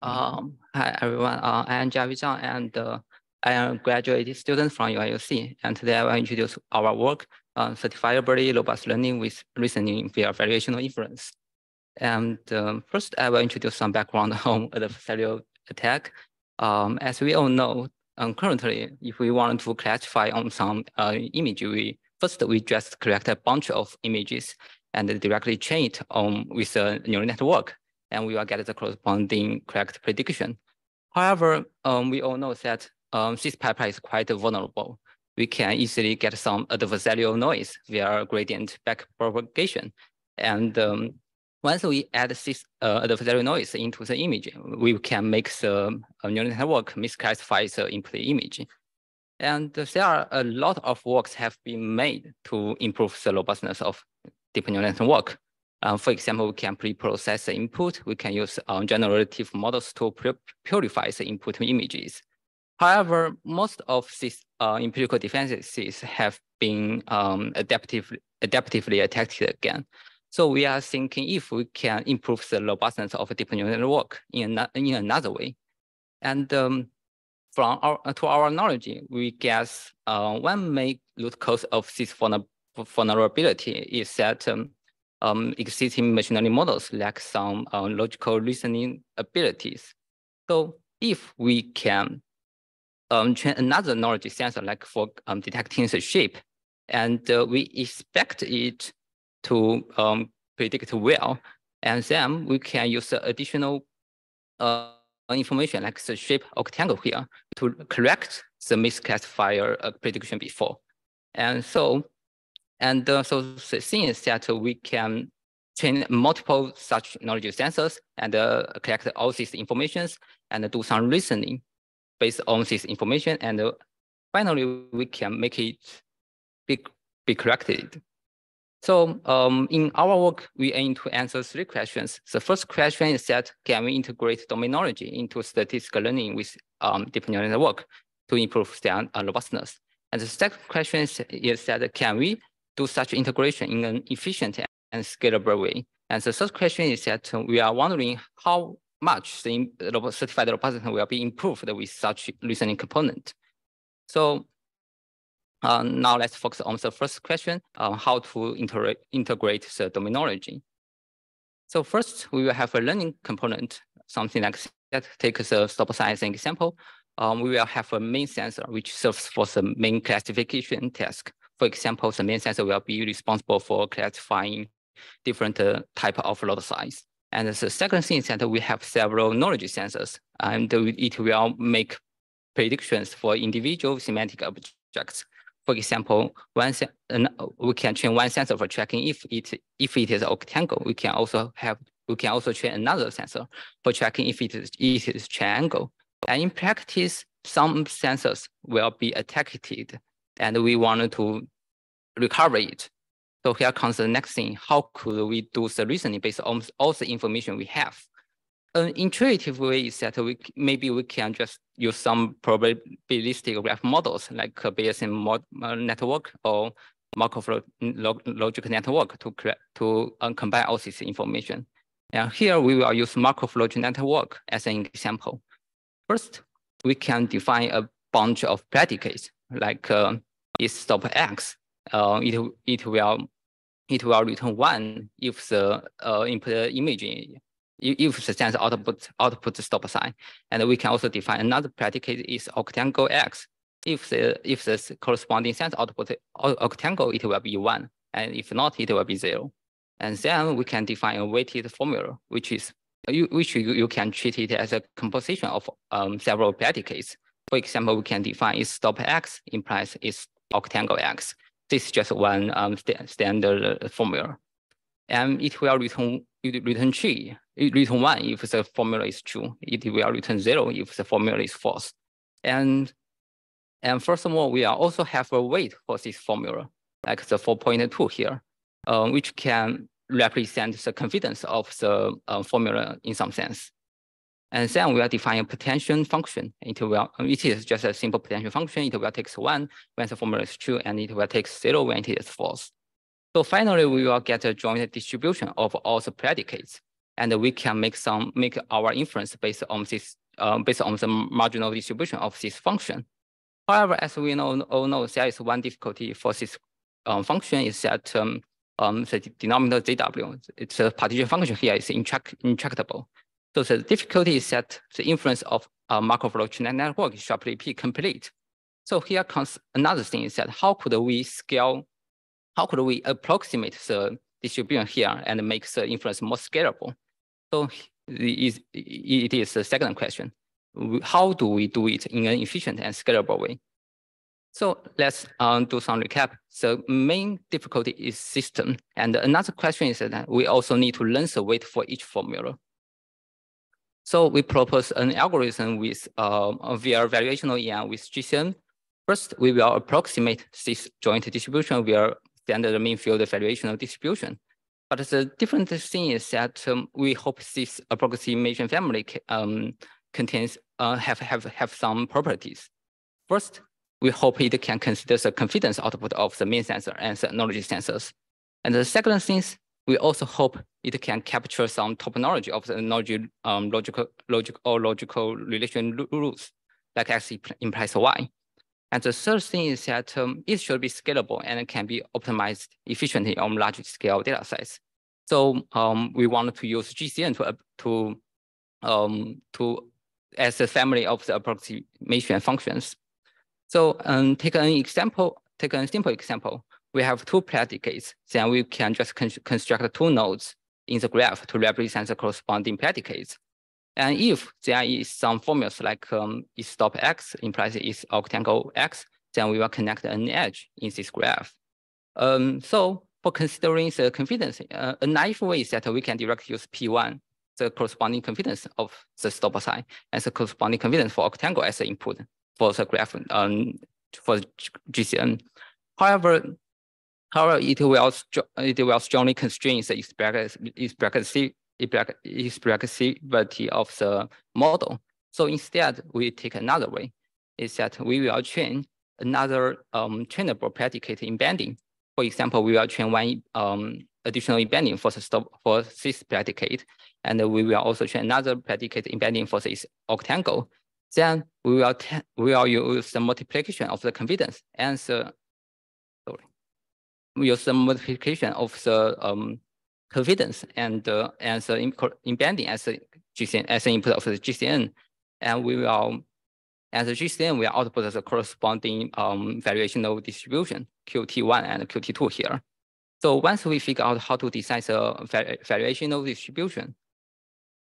Um, hi, everyone. Uh, I am Jiahui Zhang, and uh, I am a graduate student from UIUC. And today I will introduce our work on certifiably robust learning with reasoning via variational inference. And um, first, I will introduce some background on the adversarial attack. Um, as we all know, um, currently, if we want to classify on some uh, image, we first we just collect a bunch of images and directly train it on with a neural network and we will get the corresponding correct prediction. However, um, we all know that um, this pipeline is quite vulnerable. We can easily get some adversarial noise via gradient backpropagation. And um, once we add this uh, adversarial noise into the image, we can make the uh, neural network misclassify the input image. And there are a lot of works have been made to improve the robustness of deep neural network. Uh, for example, we can pre-process the input. We can use um, generative models to purify the input images. However, most of these uh, empirical defenses have been um, adaptive, adaptively attacked again. So we are thinking if we can improve the robustness of a deep neural network in, in another way. And um, from our, to our knowledge, we guess uh, one main root cause of this vulnerability is that um, um, existing machine learning models lack some uh, logical reasoning abilities. So if we can um, train another knowledge sensor, like for um, detecting the shape, and uh, we expect it to um, predict well, and then we can use additional uh, information like the shape octangle here to correct the misclassifier uh, prediction before. And so and uh, so the thing is that we can train multiple such knowledge sensors and uh, collect all these informations and do some reasoning based on this information. And uh, finally, we can make it be, be corrected. So um, in our work, we aim to answer three questions. The first question is that can we integrate domain knowledge into statistical learning with um, deep neural network to improve their uh, robustness? And the second question is, is that can we do such integration in an efficient and scalable way? And the third question is that we are wondering how much the certified robustness will be improved with such reasoning component. So uh, now let's focus on the first question, uh, how to integrate the domain knowledge. So first, we will have a learning component, something like that. Take the stop size example. Um, we will have a main sensor, which serves for the main classification task. For example, the main sensor will be responsible for classifying different uh, type of lot size. And the second thing is that we have several knowledge sensors, and it will make predictions for individual semantic objects. For example, one we can train one sensor for tracking if it if it is octangle. We can also have we can also train another sensor for tracking if it is it is triangle. And in practice, some sensors will be attacked and we wanted to recover it. So here comes the next thing. How could we do the reasoning based on all the information we have? An intuitive way is that we maybe we can just use some probabilistic graph models like Bayesian mod, uh, network or Markov log, logic network to create, to uh, combine all this information. And here we will use Markov logic network as an example. First, we can define a bunch of predicates like uh, is stop x, uh, it, it will it will return one if the uh, input image if the sense output output stop sign, and we can also define another predicate is octangle x. If the if the corresponding sense output octangle, it will be one, and if not, it will be zero. And then we can define a weighted formula, which is you, which you, you can treat it as a composition of um, several predicates. For example, we can define is stop x implies is octangle x. This is just one um, st standard uh, formula. And it will return, return it return one if the formula is true. It will return zero if the formula is false. And, and all, we also have a weight for this formula, like the 4.2 here, um, which can represent the confidence of the uh, formula in some sense. And then we will define a potential function. It will, it is just a simple potential function. It will take one when the formula is true, and it will take zero when it is false. So finally, we will get a joint distribution of all the predicates. and we can make some make our inference based on this uh, based on the marginal distribution of this function. However, as we know, all know, there is one difficulty for this um, function is that um, um, the denominator ZW, it's a partition function here is intract intractable. So the difficulty is that the inference of a chain network is sharply P complete. So here comes another thing is that how could we scale, how could we approximate the distribution here and make the inference more scalable? So it is the second question. How do we do it in an efficient and scalable way? So let's um, do some recap. The main difficulty is system. And another question is that we also need to learn the weight for each formula. So we propose an algorithm with uh, via variational EM with GCN. First, we will approximate this joint distribution via standard mean field variational distribution. But the different thing is that um, we hope this approximation family um, contains uh, have, have, have some properties. First, we hope it can consider the confidence output of the mean sensor and the knowledge sensors. And the second thing is we also hope it can capture some topology of the knowledge, um, logical, logic or logical relation rules, like X implies Y. And the third thing is that um, it should be scalable and can be optimized efficiently on large scale data sets. So um, we want to use GCN to, to, um, to as a family of the approximation functions. So um, take an example, take a simple example. We have two predicates, then we can just con construct two nodes in the graph to represent the corresponding predicates. And if there is some formulas like um, is stop x implies is octangle x, then we will connect an edge in this graph. Um, so for considering the confidence, uh, a naive way is that we can directly use P1, the corresponding confidence of the stop sign, and the corresponding confidence for octangle as the input for the graph um, for GCN. However, however, it will it will strongly constrain the expressivity of the model. So instead, we take another way. Is that we will train another um, trainable predicate embedding. For example, we will train one um, additional embedding for the stop for this predicate, and we will also train another predicate embedding for this octangle. Then we will we will use the multiplication of the confidence and the use the multiplication of the um, confidence and uh, and the embedding as a GCN as an input of the GCN, and we will as a GCN we will output the corresponding um, variational distribution QT1 and QT2 here. So once we figure out how to design the variational distribution,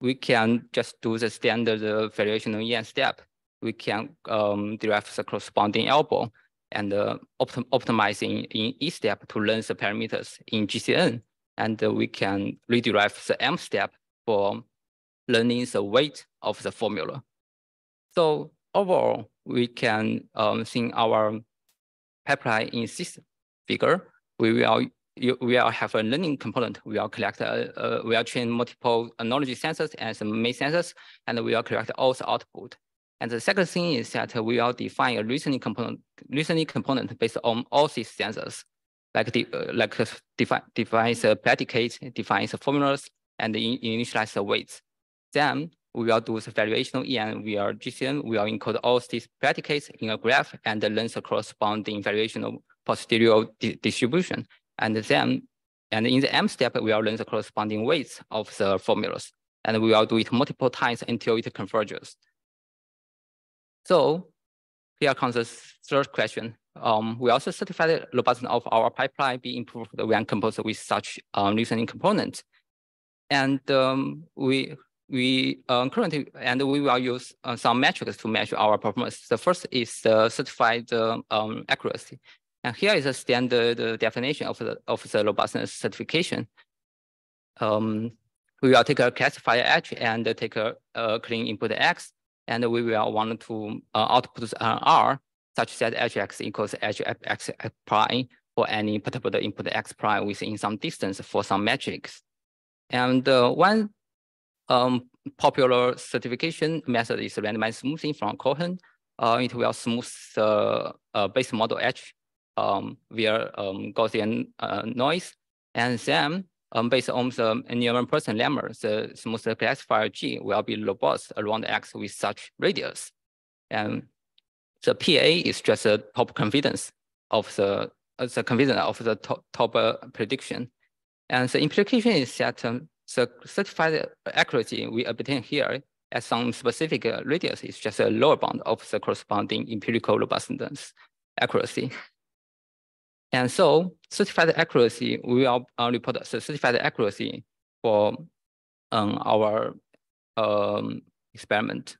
we can just do the standard variational EM step. We can um, derive the corresponding ELBO and uh, optim optimizing in each step to learn the parameters in GCN. And we can rederive the M step for learning the weight of the formula. So overall, we can um, think our pipeline in this figure. We will you, we will have a learning component. We will collect, uh, uh, we will train multiple knowledge sensors and some main sensors, and we will collect all the output. And the second thing is that we will define a reasoning component, reasoning component based on all these sensors, like the uh, like define defines the predicate, defines the formulas, and initialize the weights. Then we will do the variational EM via GCN. We will encode all these predicates in a graph and learn the corresponding variational posterior di distribution. And then, and in the M step, we will learn the corresponding weights of the formulas. And we will do it multiple times until it converges. So here comes the third question. Um, we also certify the robustness of our pipeline be improved when composed with such um, reasoning components. And um, we we um, currently, and we will use uh, some metrics to measure our performance. The first is the certified uh, um, accuracy. And here is a standard definition of the, of the robustness certification. Um, we will take a classifier H and take a, a clean input X, and we will want to uh, output an R such that Hx equals Hx prime for any particular input X prime within some distance for some metrics. And uh, one um, popular certification method is randomized smoothing from Cohen. Uh, it will smooth the uh, base model H um, via um, Gaussian uh, noise. And then um, based on the Neyman-Pearson lemma, the smooth classifier G will be robust around X with such radius. And the PA is just a top confidence of the, uh, the confidence of the top, top uh, prediction. And the implication is that um, the certified accuracy we obtain here at some specific uh, radius is just a lower bound of the corresponding empirical robustness accuracy. And so certified accuracy, we will uh, report certified accuracy for um, our um, experiment.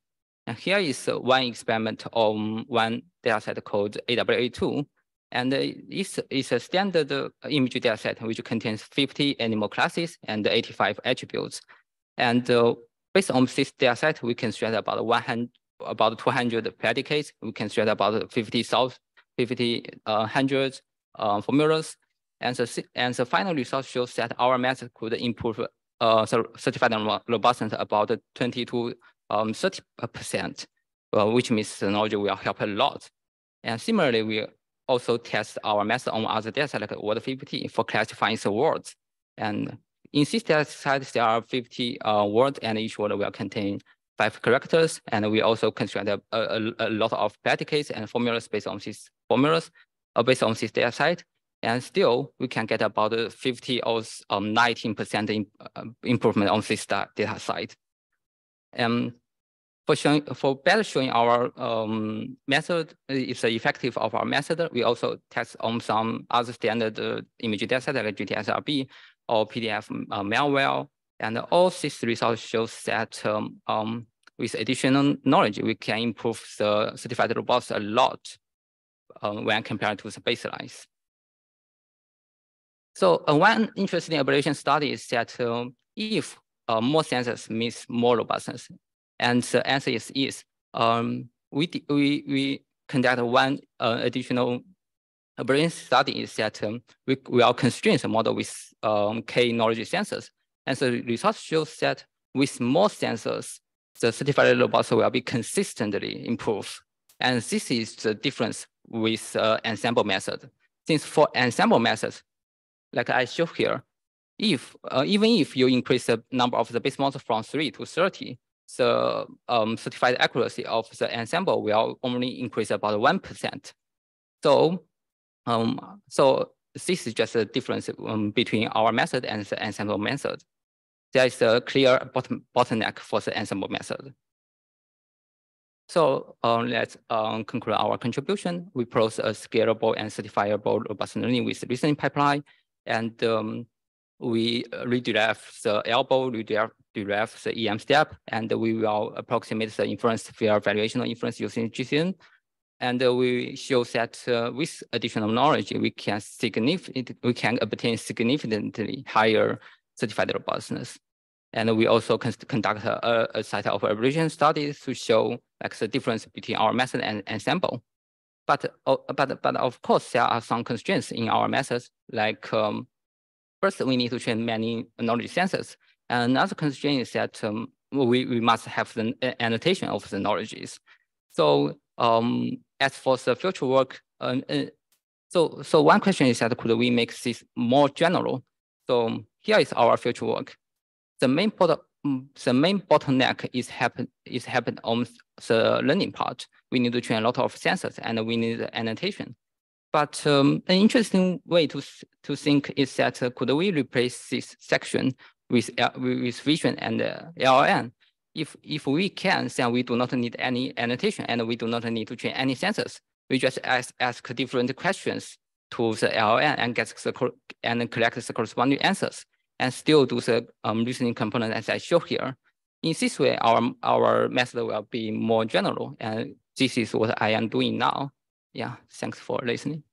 And here is one experiment on one dataset called AWA2. And it's, it's a standard image dataset which contains 50 animal classes and 85 attributes. And uh, based on this dataset, we can stress about 100, about 200 predicates. We can stress about 50, 50 uh, hundreds uh, formulas. And the, and the final result shows that our method could improve uh, certified robustness about 20 to um, 30%, uh, which means the knowledge will help a lot. And similarly, we also test our method on other data like word 50 for classifying the words. And in this data set, there are 50 uh, words and each word will contain five characters. And we also construct a, a, a lot of predicates and formulas based on these formulas based on this data set. And still, we can get about 50 or 19% um, in, uh, improvement on this data side. And for showing, for better showing our um, method is the effective of our method, we also test on some other standard uh, image data set like GTSRB or PDF uh, malware. And all these results shows that um, um, with additional knowledge, we can improve the certified robots a lot um, when compared to the baselines. So uh, one interesting evaluation study is that um, if uh, more sensors means more robustness, and the answer is yes. Um, we, we, we conduct one uh, additional evaluation study is that um, we will constrain the model with um, K knowledge sensors. And the results shows that with more sensors, the certified robustness will be consistently improved. And this is the difference with uh, ensemble method. Since for ensemble methods, like I show here, if uh, even if you increase the number of the base models from three to 30, the um, certified accuracy of the ensemble will only increase about 1%. So, um, so this is just a difference um, between our method and the ensemble method. There is a clear bottleneck for the ensemble method. So um, let's um, conclude our contribution. We propose a scalable and certifiable robust learning with reasoning pipeline, and um, we redirect the ELBO, redirect, the EM step, and we will approximate the inference via variational inference using GCN. And uh, we show that uh, with additional knowledge, we can we can obtain significantly higher certified robustness. And we also conduct a, a set of evolution studies to show like the difference between our method and ensemble. But, uh, but, but of course, there are some constraints in our methods. Like um, first, we need to train many knowledge sensors. And another constraint is that um, we, we must have the annotation of the knowledges. So um, as for the future work, uh, uh, so, so one question is that could we make this more general? So here is our future work the main product, mm, the main bottleneck is happen is happen on the learning part. We need to train a lot of sensors and we need annotation. But um, an interesting way to to think is that uh, could we replace this section with uh, with vision and uh, LLM? If if we can, then we do not need any annotation and we do not need to train any sensors. We just ask ask different questions to the LLM and get the and collect the corresponding answers and still do the um, reasoning component as I show here. In this way, our, our method will be more general. And this is what I am doing now. Yeah, thanks for listening.